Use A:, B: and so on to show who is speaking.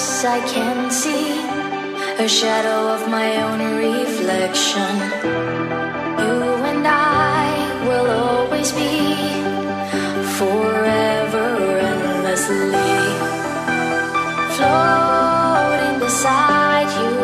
A: I can see a shadow of my own reflection. You and I will always be forever endlessly floating beside. you.